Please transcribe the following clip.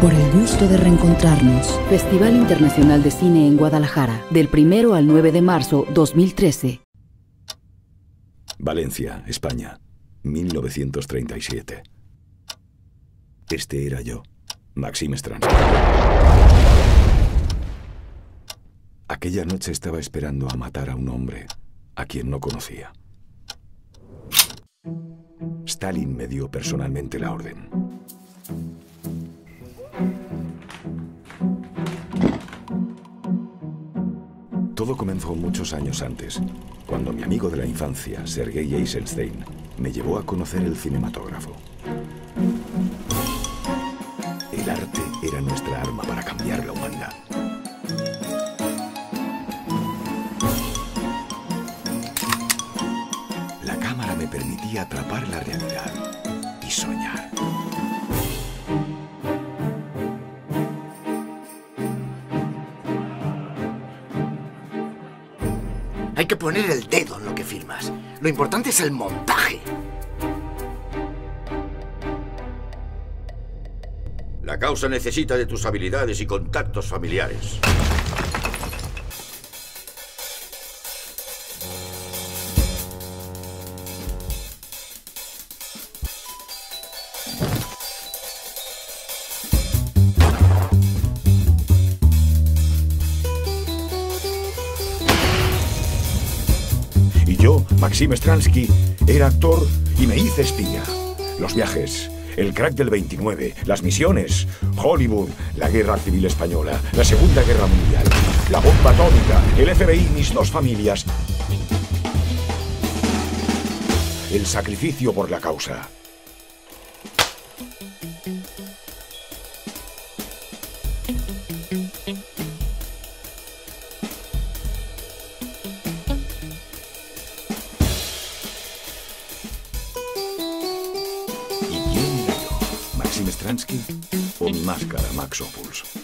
por el gusto de reencontrarnos. Festival Internacional de Cine en Guadalajara, del 1 al 9 de marzo 2013. Valencia, España, 1937. Este era yo, Maxime Stransky. Aquella noche estaba esperando a matar a un hombre a quien no conocía. Stalin me dio personalmente la orden. Todo comenzó muchos años antes, cuando mi amigo de la infancia, Sergei Eisenstein, me llevó a conocer el cinematógrafo. El arte era nuestra arma para cambiar la humanidad. La cámara me permitía atrapar la realidad y soñar. Hay que poner el dedo en lo que firmas. Lo importante es el montaje. La causa necesita de tus habilidades y contactos familiares. Yo, Maxim Stransky, era actor y me hice espía. Los viajes, el crack del 29, las misiones, Hollywood, la guerra civil española, la Segunda Guerra Mundial, la bomba atómica, el FBI, mis dos familias. El sacrificio por la causa. Mistręcki og narkara Maxopoulos.